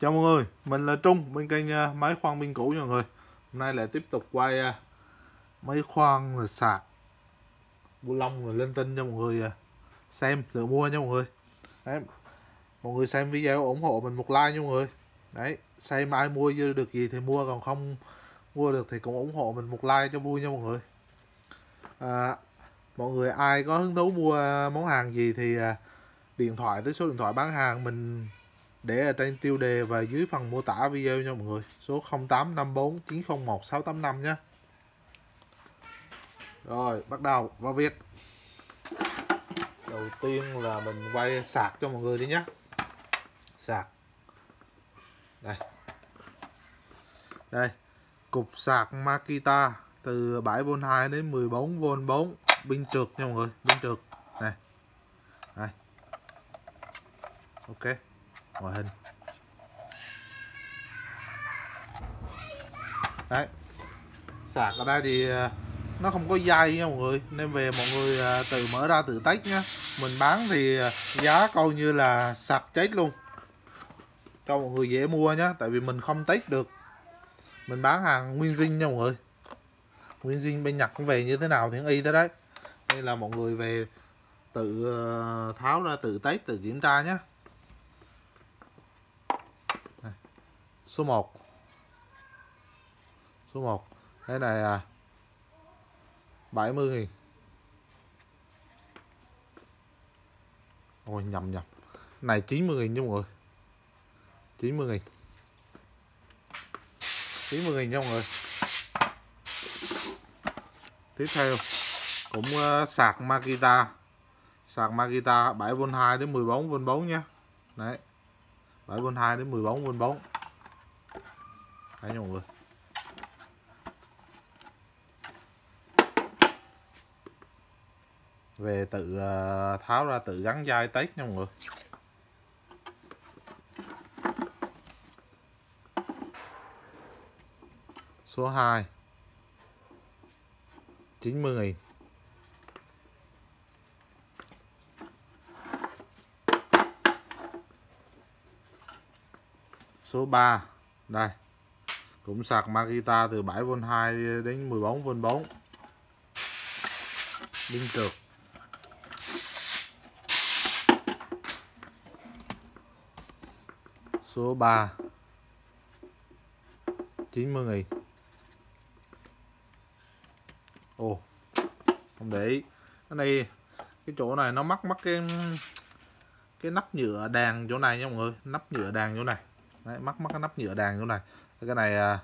Chào mọi người, mình là Trung bên kênh à, máy khoan pin cũ nha mọi người. Hôm nay lại tiếp tục quay à, máy khoan là sạc bu lông rồi lên tinh cho mọi người à. xem lựa mua nha mọi người. Đấy, mọi người xem video ủng hộ mình một like nha mọi người. Đấy, xem ai mua được gì thì mua còn không mua được thì cũng ủng hộ mình một like cho vui nha mọi người. À, mọi người ai có hứng thú mua món hàng gì thì điện thoại tới số điện thoại bán hàng mình để ở trên tiêu đề và dưới phần mô tả video nha mọi người. Số 0854 901 685 nhé rồi, bắt đầu, vào việc. Đầu tiên là mình quay sạc cho mọi người đi nhé sạc. Đây. Đây, cục sạc Makita từ 7V 2 đến 14V 4 pin trượt nha mọi người, pin trượt. Này đây. Ok ngoại hình. Đấy. Sạc ở đây thì ờ, nó không có dây nha mọi người. Nên về mọi người ờ, tự mở ra tự test nhá mình bán thì ờ, giá coi như là sạc chết luôn. Cho mọi người dễ mua nhá, tại vì mình không test được. Mình bán hàng nguyên zin nha mọi người. Nguyên zin bên Nhật cũng về như thế nào thì y tới đấy. Nên là mọi người về tự tháo ra tự test, tự kiểm tra nhé số 1 số 1 cái này à 70 nghìn. Ôi nhầm nhầm. Này 90 nghìn nha mọi người. 90 nghìn. 90 nghìn nha mọi người. Tiếp theo Cũng uh, sạc Makita Sạc Makita 7V2 đến 14V4 nha. Đấy. 7V2 đến 14V4 Đấy nha mọi người Về tự ờ, tháo ra tự gắn dai tết nha mọi người. Số 2 90 nghìn. Số 3 Đây cũng sạc Makita từ 7V2 đến 14V4 pin trượt số 3 90 nghìn. Ồ không để ý. Cái này cái chỗ này nó mắc mắc cái cái nắp nhựa đàn chỗ này nha mọi người. Nắp nhựa đàn chỗ này. Đấy, mắc mắc cái nắp nhựa đàn chỗ này cái này à,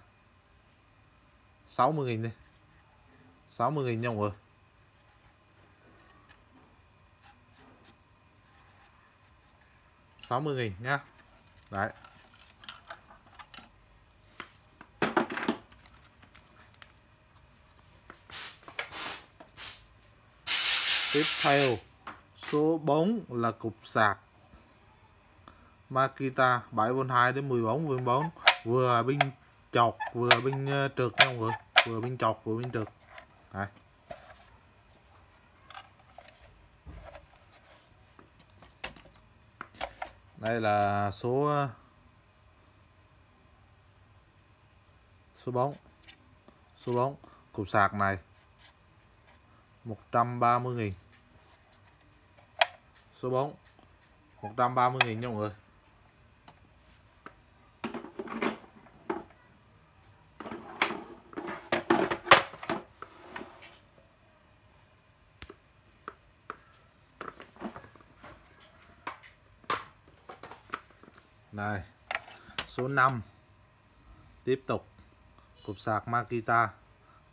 60 nghìn đi. 60 nghìn nha mọi người. sáu mươi nghìn nhá đấy. Tiếp theo số 4 là cục sạc. Makita 7V2 đến 14V4 vừa bên chọc, vừa bên ờ, trượt nha mọi người vừa bên chọc, vừa bên trượt. Đấy. đây là số ờ, số bóng số bóng cục sạc này. 130 nghìn. Số bóng 130 nghìn nha mọi người Đây. Số 5. Tiếp tục. Cục sạc Makita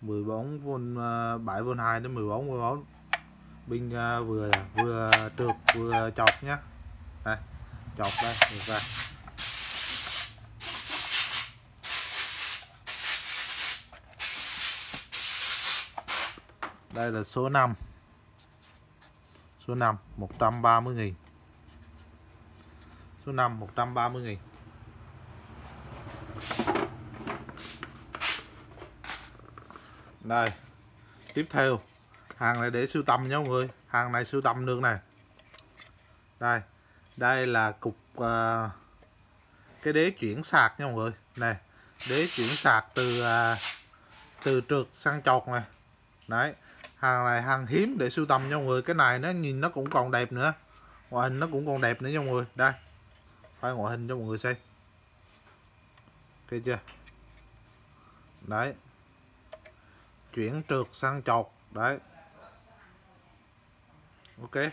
14V 7V2 ờ, đến 14V4. Pin ờ, vừa vừa trượt vừa chọc nhé Đây. Chọc đây, được ra. Đây là số 5. Số 5 130 000 Số 5 130 nghìn Đây Tiếp theo. Hàng này để sưu tầm nha mọi người. Hàng này sưu tầm được này. Đây Đây là cục uh, cái đế chuyển sạc nha mọi người. Này đế chuyển sạc từ uh, từ trượt sang chọt này. Đấy hàng này hàng hiếm để sưu tầm nha mọi người. Cái này nó nhìn nó cũng còn đẹp nữa. Ngoại hình nó cũng còn đẹp nữa nha mọi người. Đây phải ngoại hình cho mọi người xem. Ok chưa? Đấy chuyển trượt sang chọt đấy. Ok.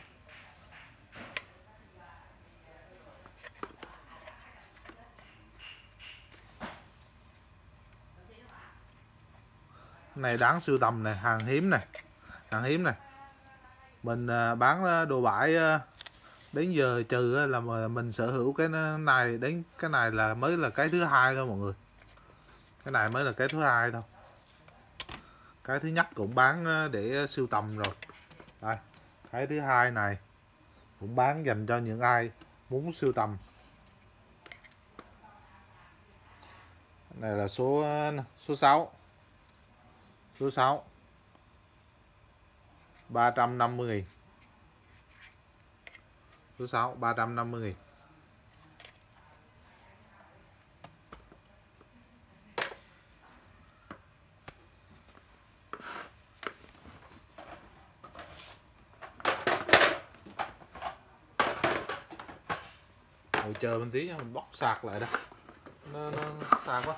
Này đáng sưu tầm này hàng hiếm này hàng hiếm này mình à, bán à, đồ bãi à, đến giờ trừ là mình sở hữu cái này đến, cái này là mới là cái thứ hai thôi mọi người. Cái này mới là cái thứ hai thôi cái thứ nhất cũng bán ờ, để ờ, sưu tầm rồi. Đây, cái thứ hai này cũng bán dành cho những ai muốn sưu tầm. Này là số ờ, số 6 số 6 350 nghìn số 6 350 nghìn chờ mình tí nha mình bóc sạc lại đó nó, nó, nó sạc quá.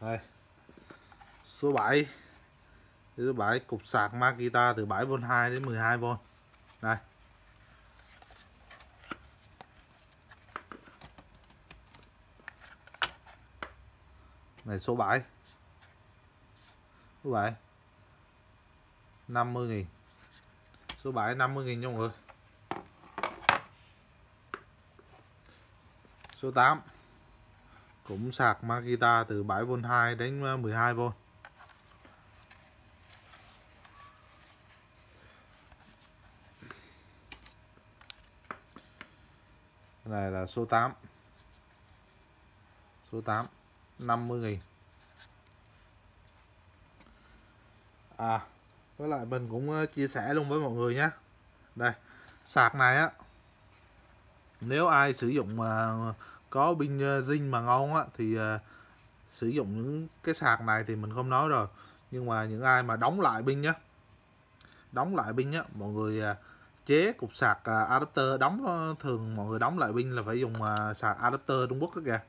Đây. Số 7 số 7 cục sạc Makita từ 7V 2 đến 12V đây. Này, số 7 số 7 50 nghìn. Số 7 50 nghìn nha mọi người. Số 8 cũng sạc Makita từ 7V 2 đến ờ, 12V này là số 8 số 8 50 nghìn à với lại mình cũng ờ, chia sẻ luôn với mọi người nhé đây, sạc này á, nếu ai sử dụng mà có pin ờ, zin mà ngon á, thì ờ, sử dụng những cái sạc này thì mình không nói rồi. Nhưng mà những ai mà đóng lại pin nhá, đóng lại pin nhá, mọi người chế cục sạc adapter đóng thường mọi người đóng lại pin là phải dùng sạc adapter Trung Quốc đó kìa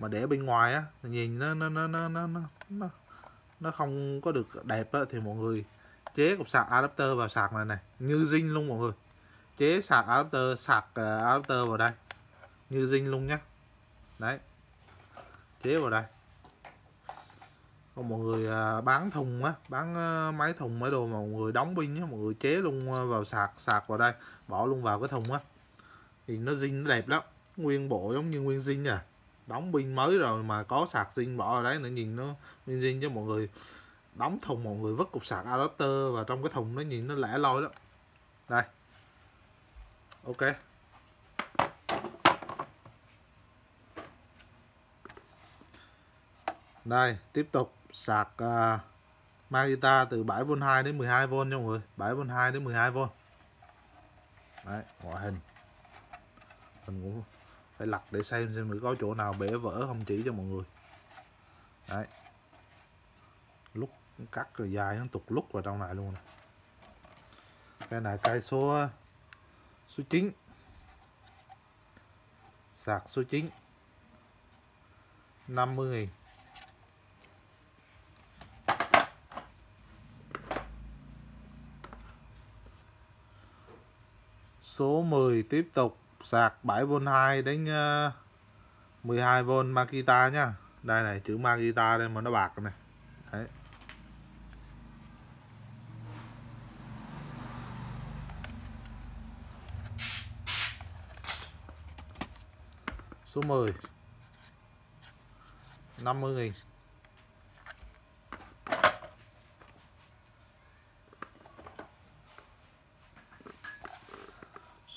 mà để bên ngoài á nhìn nó nó nó nó nó nó nó không có được đẹp á, thì mọi người chế cục sạc adapter vào sạc này này như zin luôn mọi người. Chế sạc adapter sạc uh, adapter vào đây như zin luôn nhá. Đấy. Chế vào đây. Còn mọi người ờ, bán thùng á bán ờ, máy thùng mấy đồ mà mọi người đóng pin á mọi người chế luôn vào sạc sạc vào đây bỏ luôn vào cái thùng á. Thì nó zin nó đẹp lắm. Nguyên bộ giống như nguyên zin à đóng pin mới rồi mà có sạc zin bỏ ở đấy nữa nhìn nó pin zin cho mọi người đóng thùng mọi người vứt cục sạc adapter vào trong cái thùng nó nhìn nó lẻ loi lắm. Đây. Ok. Đây tiếp tục sạc à, uh, Magita từ 7V 2 đến 12V nha mọi người. 7V 2 đến 12V đấy ngoại hình. Hình cũng phải lật để xem xem có chỗ nào bể vỡ không chỉ cho mọi người. Đấy. Lúc cắt rồi dài nó tục lúc vào trong này luôn này. cái này cây số số 9 sạc số 9 50 nghìn. Số 10 tiếp tục sạc 7V 2 đến ờ, 12V Makita nha Đây này, chữ Makita đây mà nó bạc này. Đấy. Số 10 50 nghìn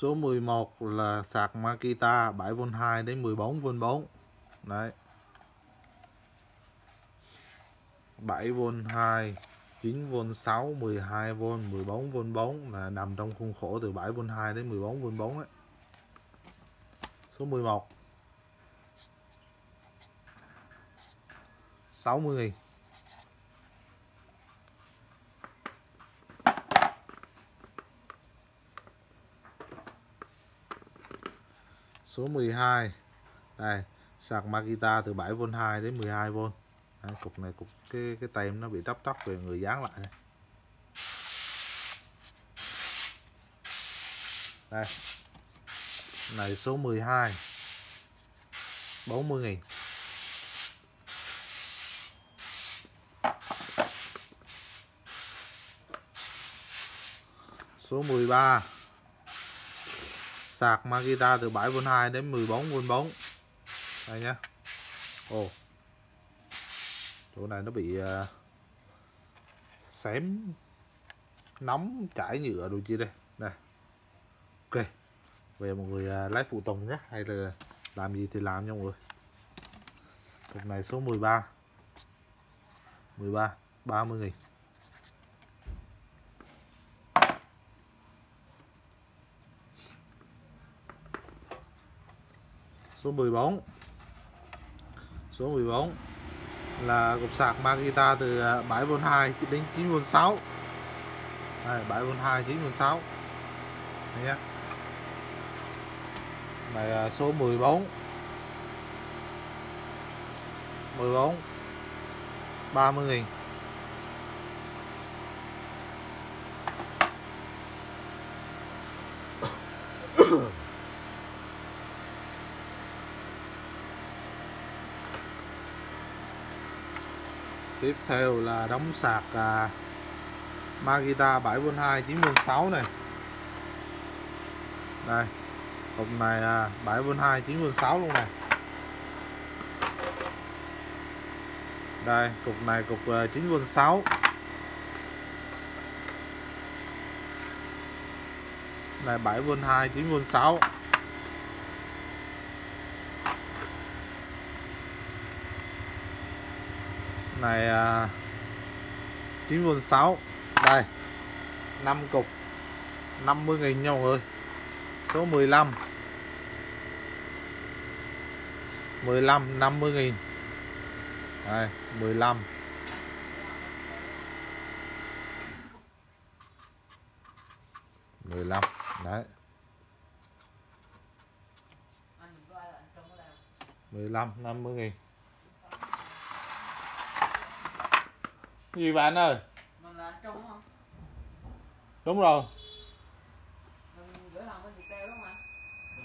số 11 là sạc Makita 7V2 đến 14V4 đấy. 7V2 9V6 12V 14V4 là nằm trong khuôn khổ từ 7V2 đến 14V4 ấy. số 11 60 000 số 12 đây sạc Makita từ 7V2 đến 12V Đấy, cục này cục cái cái tem nó bị tróc tróc về người dán lại. Đây. đây này số 12 40 nghìn. Số 13 sạc Makita từ 7V2 đến 14V4 đây nha ồ. Chỗ này nó bị uh, xém nóng chảy nhựa đồ chi đây. Đây. Ok. Về mọi người uh, lái phụ tùng nhé hay là làm gì thì làm nha mọi người. Cục này số 13 13 30 nghìn. Số 14 số 14 là cục sạc Makita từ à, 7V2 đến 9V6 đây 7V2 9V6 đây nhé này là số 14 14 30 nghìn. Tiếp theo là đóng sạc à, Magita 7V2 9V6 này. Đây cục này à, 7V2 9V6 luôn này. Đây cục này cục à, 9V6 này 7V2 9V6 này à, chín 9V6 đây 5 cục 50 nghìn nha mọi người số 15 15 50 nghìn. Đây 15 15 đấy. 15 50 nghìn. Gì bạn ơi? Mình là trung không đúng rồi. Mình gửi hàng bên Viettel đúng không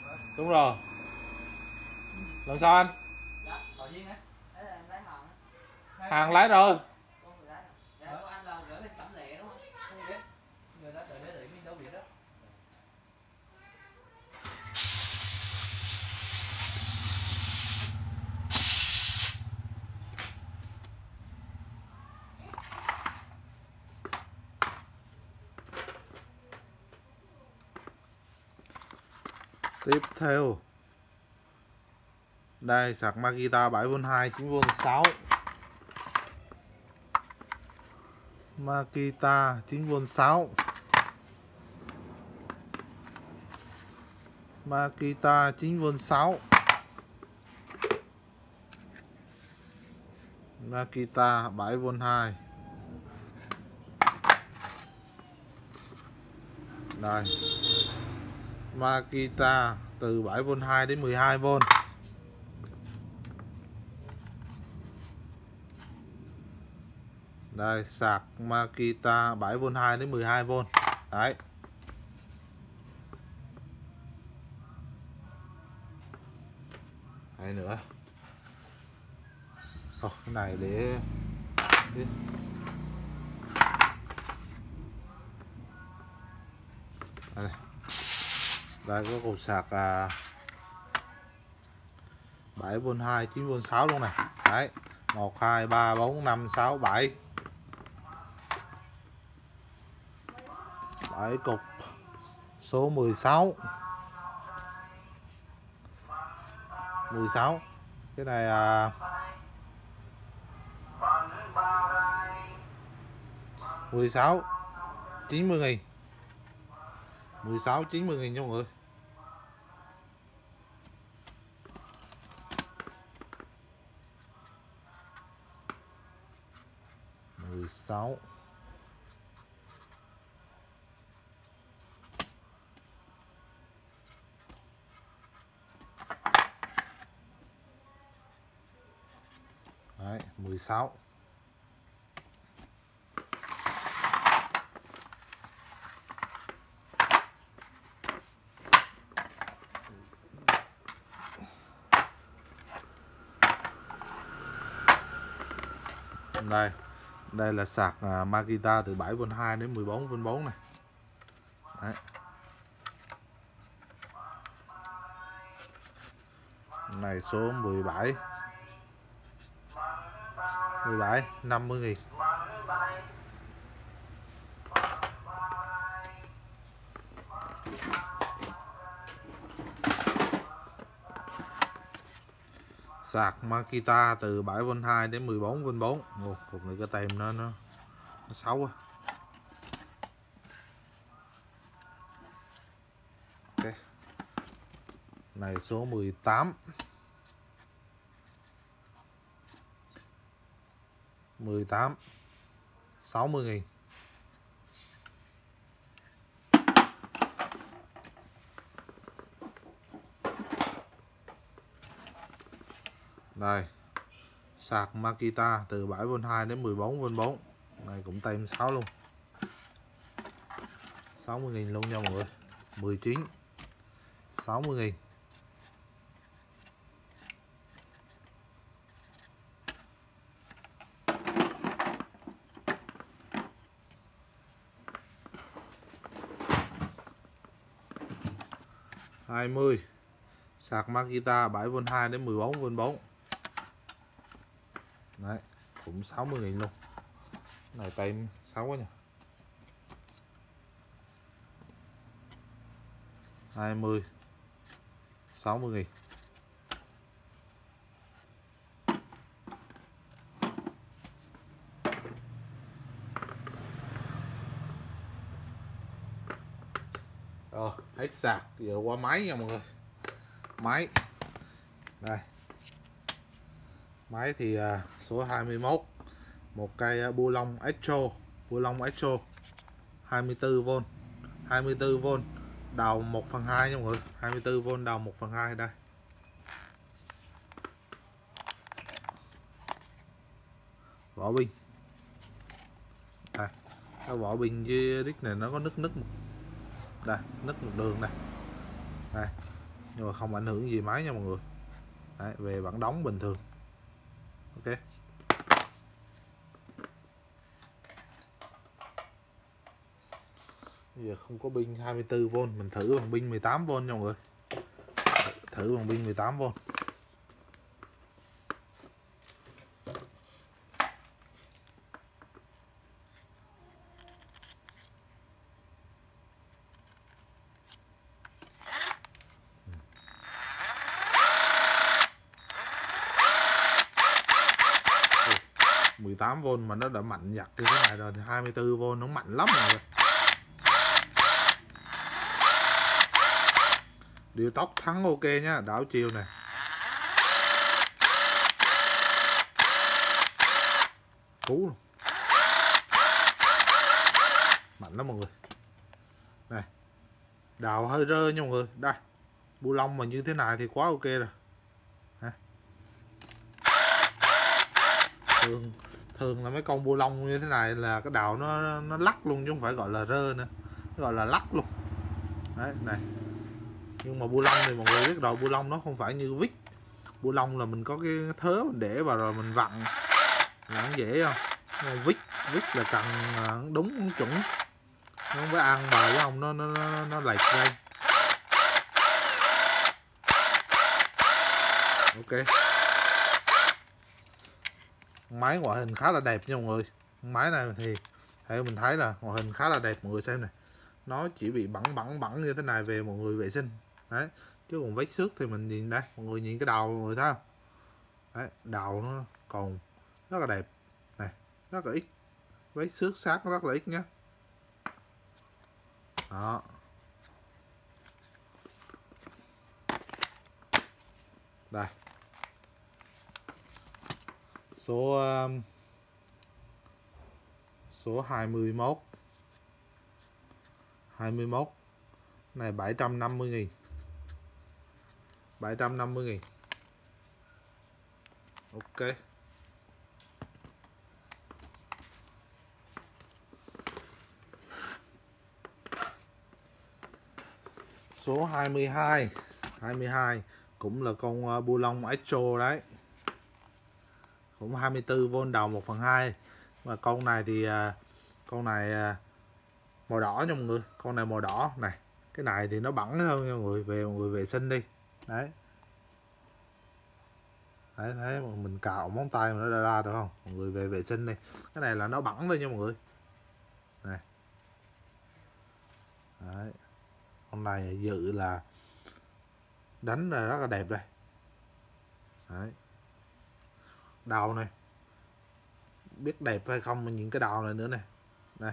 anh đúng rồi. Làm sao anh? Dạ hàng lái rồi con người lấy dạ của anh là gửi bên cẩm lệ đúng không không biết người đó đợi để để mình đâu biết đó tiếp theo. Đây sạc Makita 7V2 9V6 Makita 9V6 Makita 9V6 Makita 7V2 đây. Makita từ 7V2 đến 12V đây sạc Makita 7V2 đến 12V đấy. Đây nữa. Ồ, cái này để, để đây đây có cục sạc à, 7V2 9V6 luôn này đấy 1 2 3 4 5 6 7 7 cục số 16 16 cái này à, 16 90 nghìn. 16 90 nghìn cho mọi người. Mười sáu. Đấy, 16 đây đây là sạc à, Makita từ 7V2 đến 14V4 này. Đấy. này số 17 17 50 nghìn. Sạc Makita từ 7V2 đến 14V4 Ồ, cục này cái tem nó nó, nó xấu quá. Ok. Này số 18 18 60 nghìn. Đây, sạc Makita từ 7V2 đến 14V4 này, cũng tem 6 luôn. 60.000 luôn nha mọi người. 19 60.000 20 sạc Makita 7V2 đến 14V4 cũng 60 nghìn luôn. Này tay xấu quá nha 20 60 nghìn. Rồi hết sạc, giờ qua máy nha mọi người. Máy. Đây máy thì à, số 21 một cây à, bu lông Echo bu lông Echo 24V 24V đầu 1 phần 2 nha mọi người 24V đầu 1 phần 2 đây. Vỏ pin đây cái vỏ pin với đít này nó có nứt nứt một đây nứt một đường này đây nhưng mà không ảnh hưởng gì máy nha mọi người. Đấy, về vẫn đóng bình thường ok bây giờ không có pin 24V mình thử bằng pin 18V nha mọi người. Thử bằng pin 18V mười tám v mà nó đã mạnh nhặt như thế này rồi thì 24V nó mạnh lắm rồi. Điều tốc thắng ok nhá, đảo chiều nè. Cú luôn. Mạnh lắm mọi người. Này, đào hơi rơ nha mọi người. Đây, bu lông mà như thế này thì quá ok rồi. Nè. thường thường là mấy con bu lông như thế này là cái đào nó nó lắc luôn chứ không phải gọi là rơ nữa. Nó gọi là lắc luôn. Đấy, này nhưng mà bu lông thì mọi người biết rồi bu lông nó không phải như vít bu lông là mình có cái thớ mình để vào rồi mình vặn. Là nó dễ không? Nhưng vít vít là cần à, đúng chuẩn. Nó mới ăn bài với ông nó nó nó, nó lệch đây ok. Máy ngoại hình khá là đẹp nha mọi người. Máy này thì theo mình thấy là ngoại hình khá là đẹp mọi người xem này. Nó chỉ bị bẩn bẩn bẩn như thế này về mọi người vệ sinh đấy chứ còn vết xước thì mình nhìn đây mọi người nhìn cái đầu mọi người thấy không? Đấy đầu nó còn rất là đẹp. Này rất là ít. Vết xước sát nó rất là ít nhé đó. Đây. Số um, số 21 21 này 750 nghìn. 750 nghìn. Ok. Số 22 22 cũng là con ờ, bu lông Astro đấy. Cũng 24V đầu 1 phần 2 Mà con này thì ờ, con này ờ, màu đỏ nha mọi người. Con này màu đỏ. Này, cái này thì nó bẩn hơn nha mọi người. Về, mọi người vệ sinh đi đấy. Đấy, thế mà mình cào móng tay mà nó ra ra được không? Mọi người về vệ sinh đi. Cái này là nó bẩn thôi nha mọi người. Này. Đấy. Con này dự là đánh là rất là đẹp đây. Đấy. Đầu này. Biết đẹp hay không mà những cái đầu này nữa này. Này.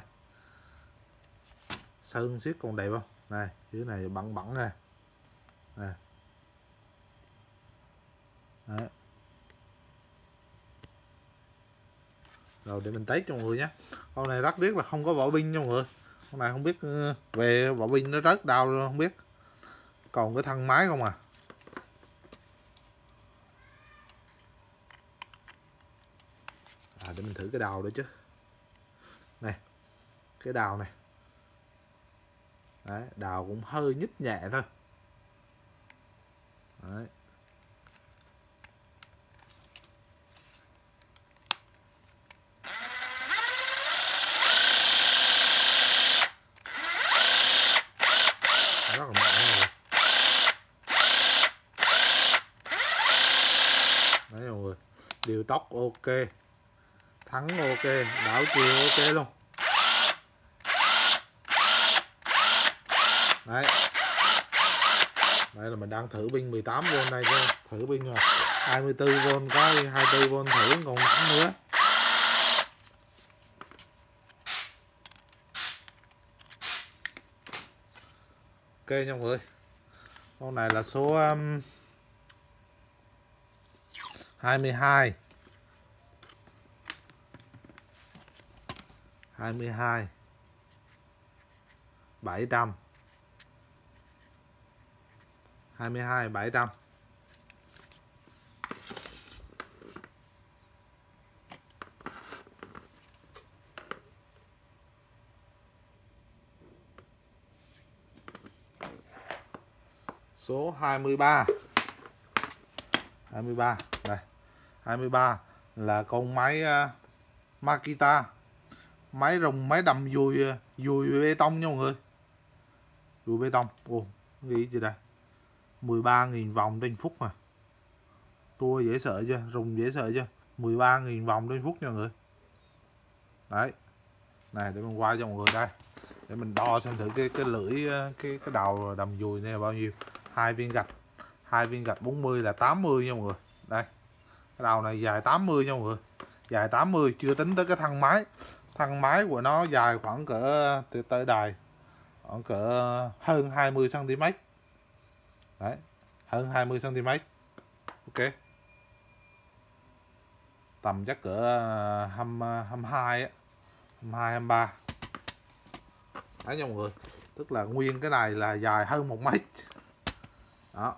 Sơn xiết còn đẹp không? Này, dưới này bẩn bẩn nè. này đấy. Rồi, để mình test cho mọi người nhé. Con này rất biết là không có vỏ pin nha mọi người. Con này không biết ờ, về vỏ pin nó rớt đau luôn không biết. Còn cái thân máy không à? À để mình thử cái đầu đó chứ. Này, cái đào này. Đấy, đào cũng hơi nhích nhẹ thôi. Đấy rất là mạnh mọi người đấy mọi người điều tóc ok. Thắng ok. Đảo chiều ok luôn. Đấy. Đây là mình đang thử pin 18V đây chứ thử pin rồi. 24V có 24V thử còn thắng nữa. Ok nha mọi người. Con này là số um, 22 22 700 22 700 số 23 23 đây. 23 là con máy uh, Makita máy rồng, máy đầm dùi à, dùi bê tông nha mọi người. Dùi bê tông. Ồ, nghĩ gì đây? 13.000 vòng trên phút mà. Tua dễ sợ chưa? Rùng dễ sợ chưa? 13.000 vòng trên phút nha mọi người. Đấy. Này, để mình qua cho mọi người đây. Để mình đo xem thử cái cái lưỡi à, cái cái đầu đầm dùi này là bao nhiêu. Hai viên gạch. Hai viên gạch 40 là 80 nha mọi người. Đây. Cái đầu này dài 80 nha mọi người. Dài 80 chưa tính tới cái thân máy thân máy của nó dài khoảng cỡ từ tới đài, khoảng cỡ hơn 20 cm đấy, hơn 20 cm ok. Tầm chắc cỡ 22 á 22 23 đấy nha mọi người, tức là nguyên cái này là dài hơn một mét. Đó.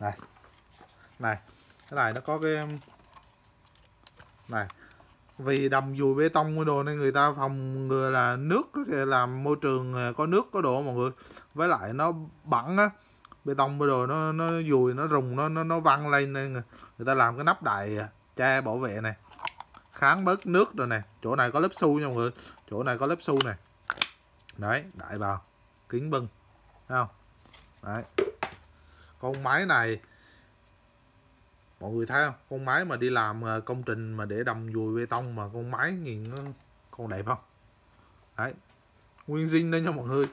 Này này, cái này nó có cái, này vì đầm dùi bê tông cái đồ nên người ta phòng ngừa là nước làm môi trường à, có nước, có độ mọi người. Với lại nó bẩn á, bê tông bê đồ nó nó dùi, nó rùng, nó nó nó văng lên nên người ta làm cái nắp đậy à, che bảo vệ này, kháng bớt nước rồi nè chỗ này có lớp su nha mọi người, chỗ này có lớp su này. Đấy, đại vào kính bưng, thấy không? Đấy. Con máy này mọi người thấy không? Con máy mà đi làm ờ, công trình mà để đầm dùi bê tông mà con máy nhìn nó còn đẹp không? Đấy. Nguyên zin đây nha mọi người.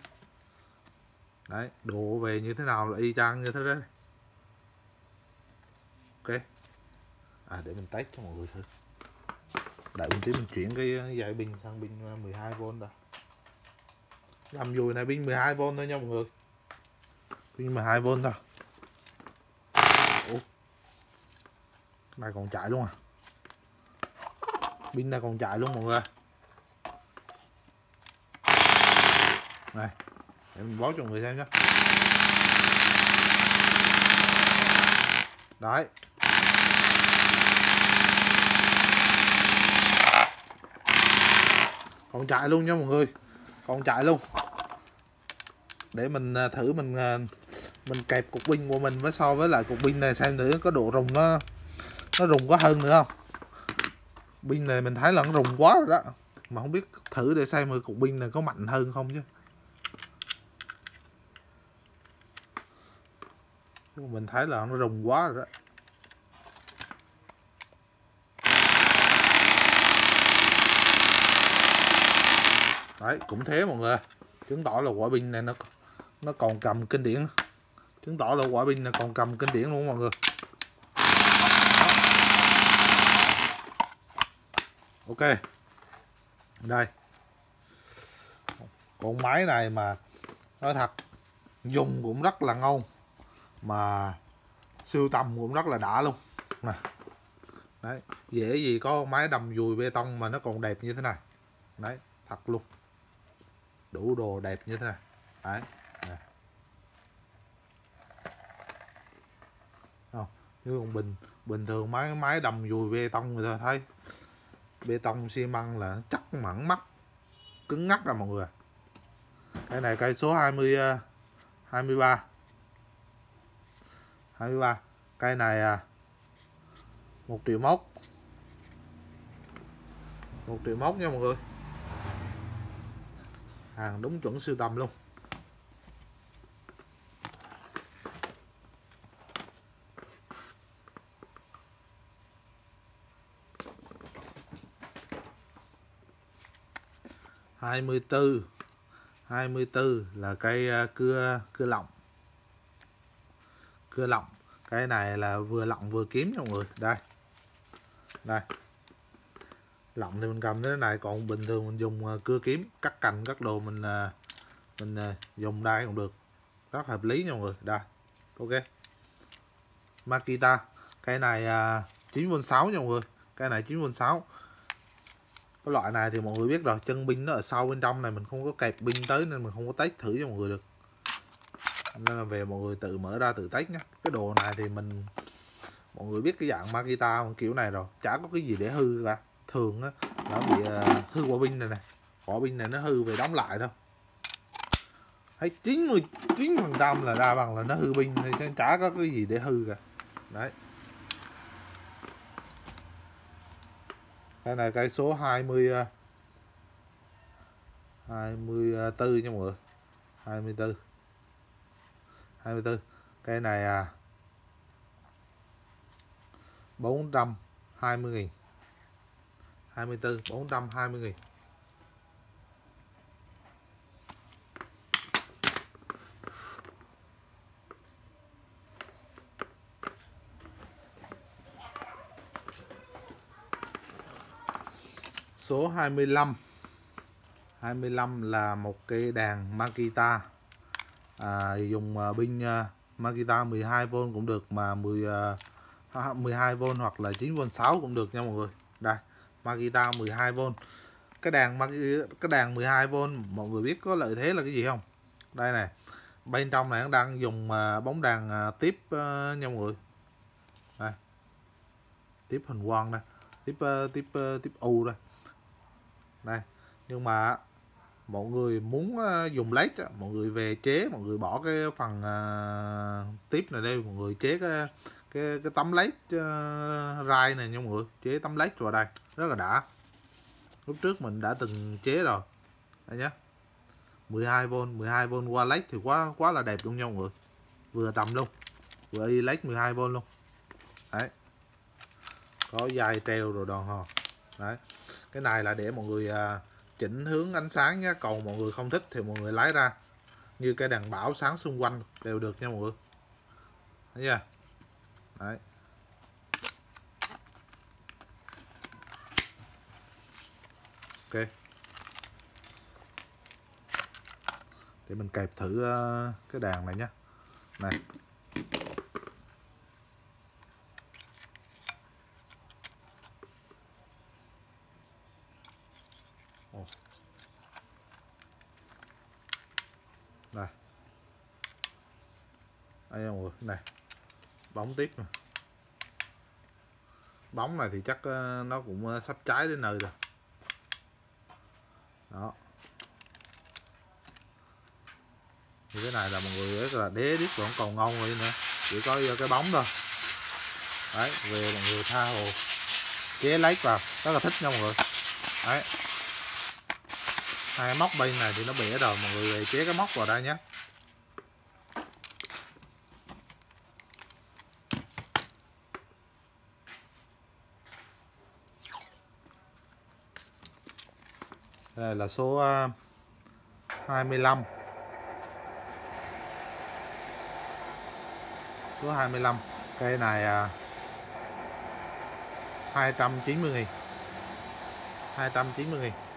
Đấy, đổ về như thế nào là y chang như thế đấy. Ok. À để mình test cho mọi người thử. Đợi một tí mình chuyển cái ờ, dây pin sang pin ờ, 12V đã. Làm dùi này pin 12V thôi nha mọi người. Pin 12V thôi. Đây còn chạy luôn à? Pin đây còn chạy luôn mọi người. Này để mình bó cho mọi người xem nhé đấy. Còn chạy luôn nha mọi người. Còn chạy luôn. Để mình à, thử mình à, mình kẹp cục pin của mình với so với lại cục pin này xem thử có độ rùng nó nó rùng có hơn nữa không? Pin này mình thấy là nó rùng quá rồi đó. Mà không biết thử để xem mà cục pin này có mạnh hơn không chứ. Mình thấy là nó rùng quá rồi đó. Đấy, cũng thế mọi người. Chứng tỏ là quả pin này nó nó còn cầm kinh điển. Chứng tỏ là quả pin này còn cầm kinh điển luôn mọi người. Ok. Đây. Con máy này mà, nói thật, dùng cũng rất là ngon, mà sưu tầm cũng rất là đã luôn. Nè. Đấy, dễ gì có máy đầm dùi bê tông mà nó còn đẹp như thế này. Đấy, thật luôn. Đủ đồ đẹp như thế này. Đấy, nè. không, như còn bình bình thường máy máy đầm dùi bê tông người ta thấy bê tông xi măng là chắc mẳng mắt cứng ngắc là mọi người. Cái này cây số 20 23 23 cây này à, 1 triệu mốc 1 triệu mốc nha mọi người. Hàng đúng chuẩn siêu tầm luôn. Hai mươi tư. hai mươi tư là cây à, cưa cưa lọng. Cưa lọng. Cái này là vừa lọng vừa kiếm nha mọi người. Đây. Đây. Lọng thì mình cầm thế này, còn bình thường mình dùng à, cưa kiếm, cắt cành, cắt đồ mình à, mình dùng đây cũng được. Rất hợp lý nha mọi người. Đây. Ok. Makita. Cái này 9V6 nha mọi người. Cái này 9V6 cái loại này thì mọi người biết rồi, chân pin nó ở sau bên trong này, mình không có kẹp pin tới nên mình không có test thử cho mọi người được. Nên là về mọi người tự mở ra tự test nhé cái đồ này thì mình, mọi người biết cái dạng Makita kiểu này rồi, chả có cái gì để hư cả. Thường á, nó bị ờ, hư quả pin này nè, quả pin này nó hư về đóng lại thôi. Hay 99 phần trăm là đa bằng là nó hư pin thì chả có cái gì để hư cả. Đấy. Đây là cây số 20 24 nha mọi người. 24 24 cây này à 420 nghìn. 24 420 nghìn. Số 25 25 là một cái đàn Makita. À, dùng uh, pin uh, Makita 12V cũng được mà 10 uh, 12V hoặc là 9V6 cũng được nha mọi người. Đây Makita 12V cái đàn cái đàn 12V mọi người biết có lợi thế là cái gì không? Đây này bên trong này đang dùng uh, bóng đàn uh, tiếp uh, nha mọi người. Đây tiếp hình quang đây tiếp uh, tiếp uh, tiếp u đây đây. Nhưng mà mọi người muốn ờ, dùng led mọi người về chế mọi người bỏ cái phần uh, tiếp này đây mọi người chế cái cái cái tấm led uh, rai này nha mọi người. Chế tấm led vào đây rất là đã. Lúc trước mình đã từng chế rồi. Đây nhá. 12V 12V qua led thì quá quá là đẹp luôn nha mọi người. Vừa tầm luôn vừa đi led 12V luôn. Đấy. Có dây treo rồi đòn hò. Đấy cái này là để mọi người à, chỉnh hướng ánh sáng nhé. Còn mọi người không thích thì mọi người lái ra. Như cái đèn bảo sáng xung quanh đều được nha mọi người. Thấy chưa? Đấy. Ok. Để mình kẹp thử à, cái đàn này nhé. Này. Đây mọi người này bóng tiếp nè. Bóng này thì chắc ờ, nó cũng ờ, sắp trái đến nơi rồi. Đó. Thì cái này là mọi người rất là đế đít vẫn còn ngon rồi nữa chỉ có ờ, cái bóng thôi. Đấy, về mọi người tha hồ. Chế lấy vào. Rất là thích nha mọi người. Đấy. Hai móc bên này thì nó bể rồi mọi người về chế cái móc vào đây nhé. Đây là số à, 25 số 25 cây này à, 290 nghìn. 290 nghìn.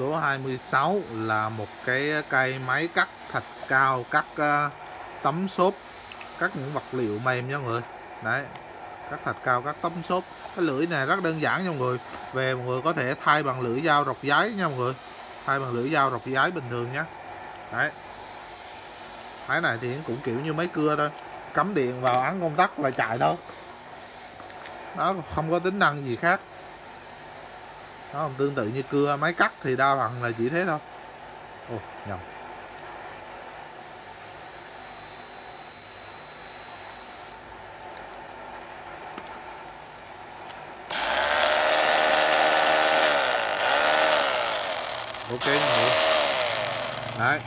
Số 26 là một cái cây máy cắt thạch cao cắt uh, tấm xốp cắt những vật liệu mềm nha mọi người. Đấy cắt thạch cao cắt tấm xốp. Cái lưỡi này rất đơn giản nha mọi người. Về mọi người có thể thay bằng lưỡi dao rọc giấy nha mọi người. Thay bằng lưỡi dao rọc giấy bình thường nhé đấy. Cái này thì cũng kiểu như máy cưa thôi. Cắm điện vào ấn công tắc là chạy thôi. Nó không có tính năng gì khác nó không tương tự như cưa máy cắt thì đa phần là chỉ thế thôi. Ồ nhầm. Ok mọi người đấy.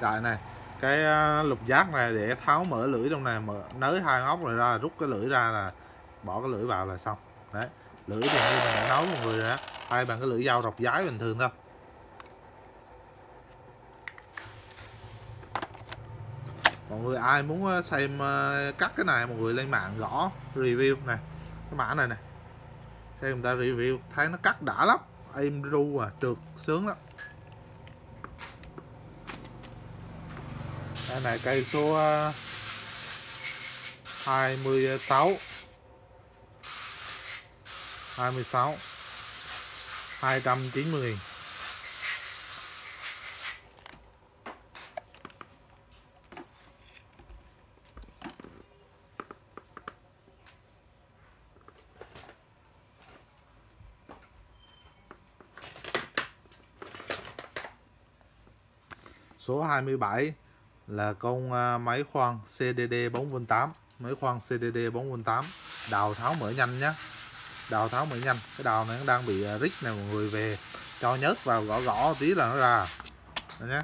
Đại này cái à, lục giác này để tháo mở lưỡi trong này, mở, nới hai ốc này ra, rút cái lưỡi ra là bỏ cái lưỡi vào là xong. Đấy lưỡi thì như mình đã nói mọi người rồi đó. Thay bằng cái lưỡi dao rọc giái bình thường thôi. Mọi người ai muốn ờ, xem ờ, cắt cái này, mọi người lên mạng gõ review này cái mã này này xem người ta review. Thấy nó cắt đã lắm. Im ru à trượt, sướng lắm. Đây này cây số ờ, 26 26 290 Số 27 là con à, máy khoan CDD 4V8 Máy khoan CDD 4V8 Đào tháo mở nhanh nhé. Đào tháo mới nhanh. Cái đào này nó đang bị à, rít này mọi người về Cho nhớt vào gõ gõ tí là nó ra. Đây nhé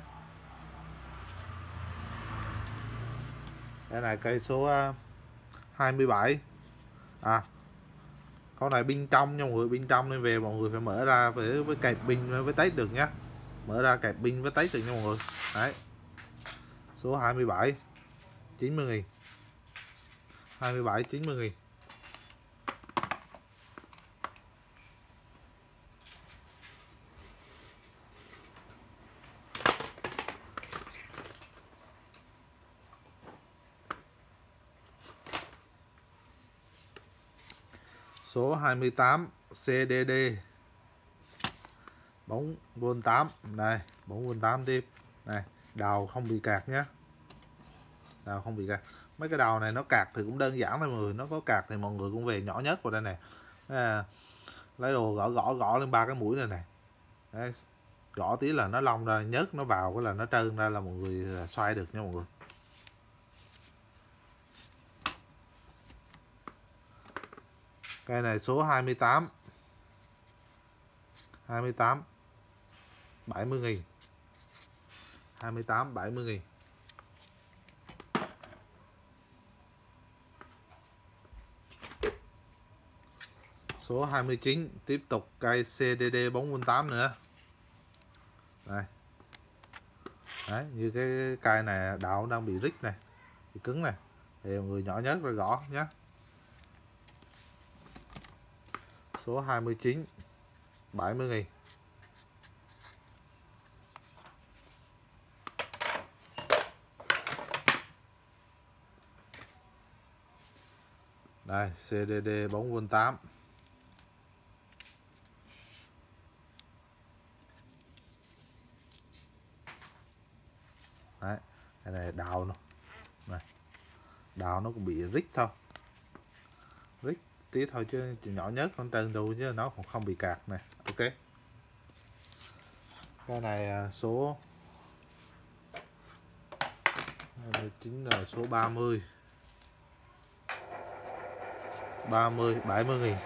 đây này cây số à, 27 à, con này bên trong nha mọi người bên trong nên về mọi người phải mở ra với với kẹp pin với test được nhá. Mở ra kẹp pin với test được nha mọi người. Đấy. Số 27 90 nghìn. 27 90 nghìn. Số 28 CDD 4V8 này 4V8 tiếp. Này đầu không bị cạc nhé. Đầu không bị cạc mấy cái đầu này nó cạc thì cũng đơn giản thôi mọi người. Nó có cạc thì mọi người cũng về nhỏ nhất vào đây này à, lấy đồ gõ gõ gõ lên ba cái mũi này này Đấy. gõ tí là nó lông ra nhớt nó vào cái là nó trơn ra là mọi người à, xoay được nha mọi người. Cây này số 28 28 70 nghìn. 28 70 nghìn. Số 29 tiếp tục cây CDD 448 nữa. Đây. Đấy, như cái cây này đạo đang bị rít này bị cứng này. Thì người nhỏ nhất rồi gõ nhé số 29 70 nghìn. Đây CDD 4V8 đấy, cái này đào nó. Này, đào nó cũng bị rít thôi tí thôi chứ nhỏ nhất con trơn đu chứ nó còn không bị cạt nè. Ok. Cái này à, số 29 là số 30 30 70 nghìn.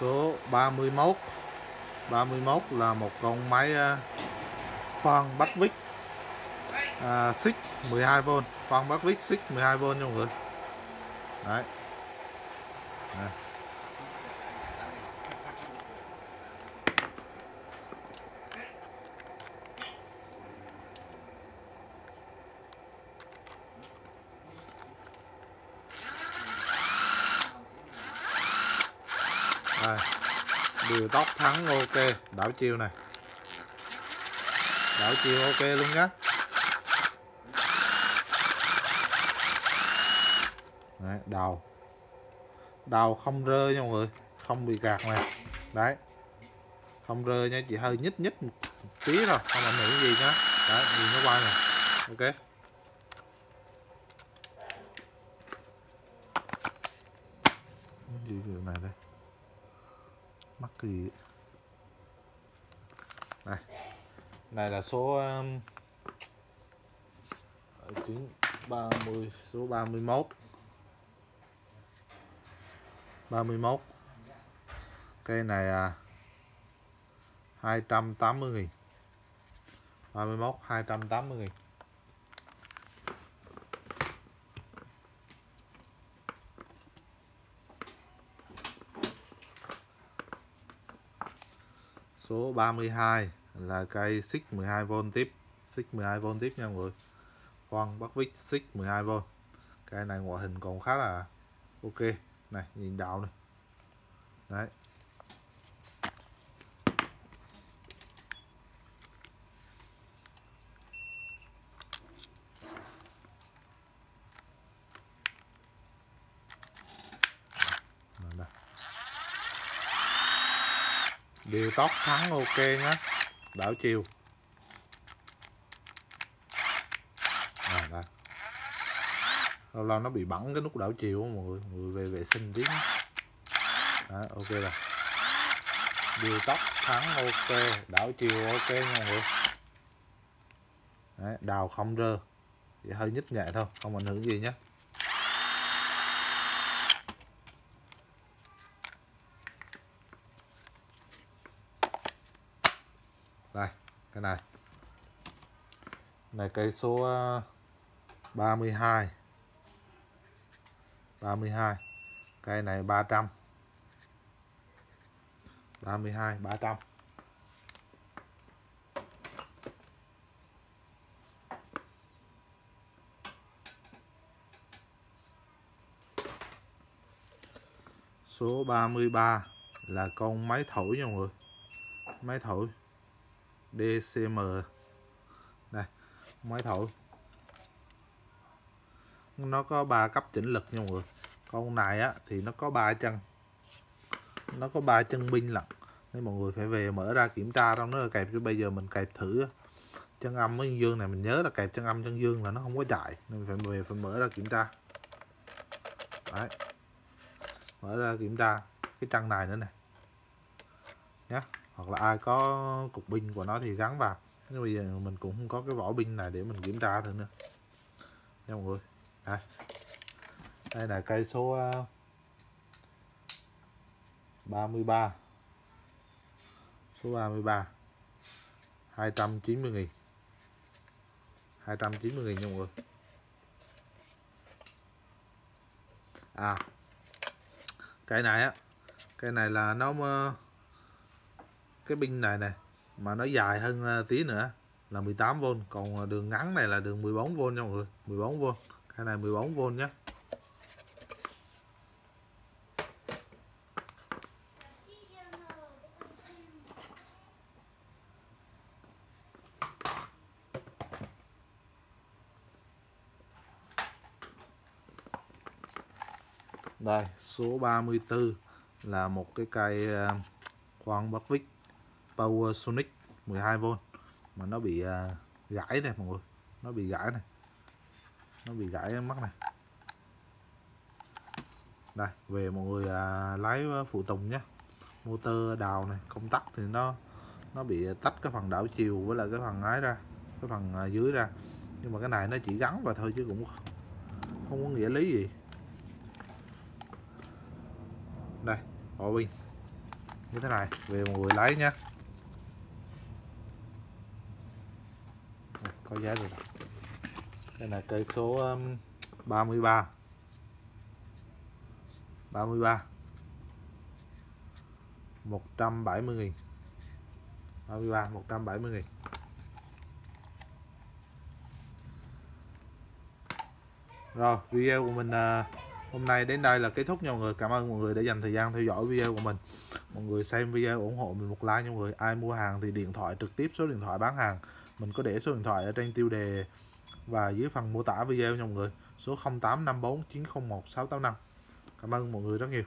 Số 31 31 là một con máy uh, khoan bắt vít uh, xích 12V khoan bắt vít xích 12V nha mọi người đấy Đây. Đây. Điều tóc thắng ok. Đảo chiều này. Đảo chiều ok luôn nhá. Đấy, đầu đầu không rơi nha mọi người. Không bị gạt này đấy. Không rơi nha chỉ hơi nhích nhích một tí thôi. Không ảnh hưởng gì nhá. Đấy nhìn nó quay nè. Ok gì điều này đây mắc gì? Này. Này là số um, tuyến 30 số 31 31 cây này à 280 nghìn. 31 280 nghìn. Số 32 là cây xích 12V tiếp. Xích 12V tiếp nha mọi người. Khoan bắt vít, xích 12V cây này ngoại hình còn khá là ok. Này, nhìn đạo này. Đấy Rồi đây điều tóc thắng ok nhá. Đảo chiều. À, đây lâu lâu nó bị bẩn cái nút đảo chiều mọi người. Mọi người về vệ sinh tí đó, ok rồi. Điều tóc thắng ok. Đảo chiều ok nha mọi người. Đấy, đào không rơ. Chỉ hơi nhích nhẹ thôi không ảnh hưởng gì nhé này, cây số ờ, 32 32 cây này 300 32 300 số 33 là con máy thổi nha mọi người. Máy thổi DCM máy thổi. Nó có ba cấp chỉnh lực nha mọi người. Con này á, thì nó có ba chân. Nó có ba chân pin lận. Nên mọi người phải về mở ra kiểm tra trong nó là kẹp chứ bây giờ mình kẹp thử chân âm với dương này, mình nhớ là kẹp chân âm, chân dương là nó không có chạy. Nên phải về phải mở ra kiểm tra. Đấy. Mở ra kiểm tra cái chân này nữa này nhé hoặc là ai có cục pin của nó thì gắn vào nhưng bây giờ mình cũng không có cái vỏ pin này để mình kiểm tra thử nữa. Nha mọi người. À, đây là cây số ờ, 33 số 33 290 nghìn. 290 nghìn nha mọi người. À. Cái này á cái này là nó ờ, cái pin này này mà nó dài hơn à, tí nữa, là 18V còn à, đường ngắn này là đường 14V nha mọi người. 14V cái này 14V nhé đây, số 34 là một cái cây à, khoan Bắc Vích Power Sonic 12V mà nó bị à, gãy này mọi người. Nó bị gãy này. Nó bị gãy mắt này. Đây về mọi người à, lái phụ tùng nhé motor đào này công tắc thì nó nó bị tách cái phần đảo chiều với lại cái phần ái ra cái phần à, dưới ra. Nhưng mà cái này nó chỉ gắn vào thôi chứ cũng không có nghĩa lý gì. Đây bỏ pin như thế này về mọi người lấy nhé có giá rồi đây là cây số um, 33 33 170 nghìn. 33 170 nghìn. Rồi video của mình uh, hôm nay đến đây là kết thúc nha mọi người. Cảm ơn mọi người đã dành thời gian theo dõi video của mình. Mọi người xem video ủng hộ mình một like nha mọi người. Ai mua hàng thì điện thoại trực tiếp số điện thoại bán hàng. Mình có để số điện thoại ở trên tiêu đề và dưới phần mô tả video nha mọi người. Số 0854901685 Cảm ơn mọi người rất nhiều.